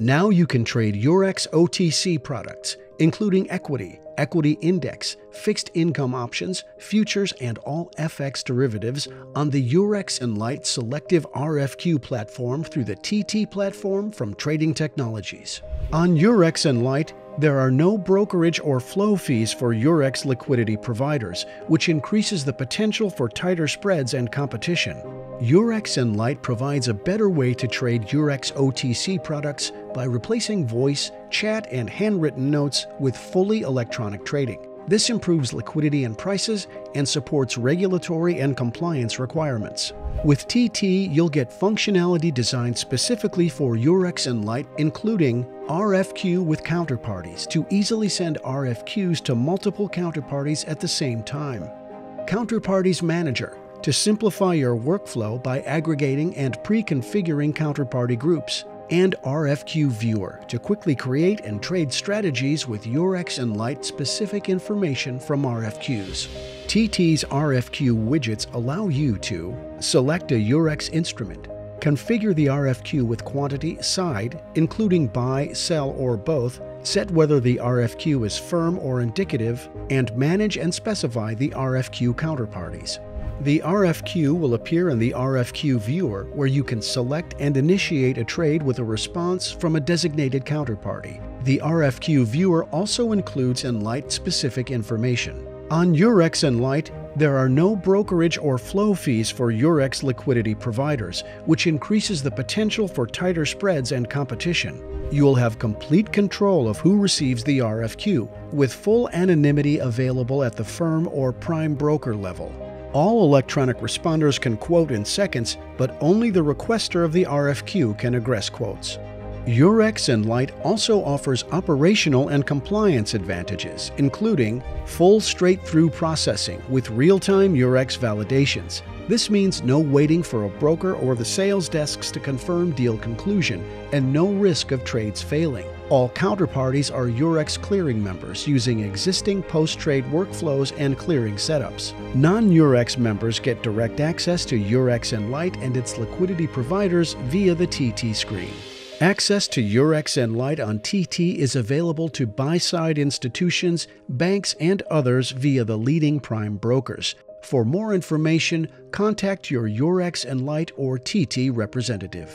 Now you can trade Eurex OTC products, including equity, equity index, fixed income options, futures, and all FX derivatives on the Eurex Enlight Selective RFQ platform through the TT platform from Trading Technologies. On Eurex Enlight, there are no brokerage or flow fees for Eurex liquidity providers, which increases the potential for tighter spreads and competition. Eurex Enlight provides a better way to trade Eurex OTC products by replacing voice, chat, and handwritten notes with fully electronic trading. This improves liquidity and prices and supports regulatory and compliance requirements. With TT, you'll get functionality designed specifically for Eurex Enlight, including RFQ with counterparties to easily send RFQs to multiple counterparties at the same time. Counterparties Manager to simplify your workflow by aggregating and pre-configuring counterparty groups and RFQ Viewer to quickly create and trade strategies with Eurex Enlight specific information from RFQs. TT's RFQ widgets allow you to select a Eurex instrument, configure the RFQ with quantity, side, including buy, sell, or both, set whether the RFQ is firm or indicative, and manage and specify the RFQ counterparties. The RFQ will appear in the RFQ viewer where you can select and initiate a trade with a response from a designated counterparty. The RFQ viewer also includes Enlight specific information. On Eurex Enlight, there are no brokerage or flow fees for Eurex liquidity providers, which increases the potential for tighter spreads and competition. You will have complete control of who receives the RFQ, with full anonymity available at the firm or prime broker level. All electronic responders can quote in seconds, but only the requester of the RFQ can address quotes. Eurex Enlight also offers operational and compliance advantages, including full straight-through processing with real-time Eurex validations. This means no waiting for a broker or the sales desks to confirm deal conclusion, and no risk of trades failing. All counterparties are Eurex clearing members using existing post trade workflows and clearing setups. Non Eurex members get direct access to Eurex Enlight and its liquidity providers via the TT screen. Access to Eurex Enlight on TT is available to buy side institutions, banks, and others via the leading prime brokers. For more information, contact your Eurex Enlight or TT representative.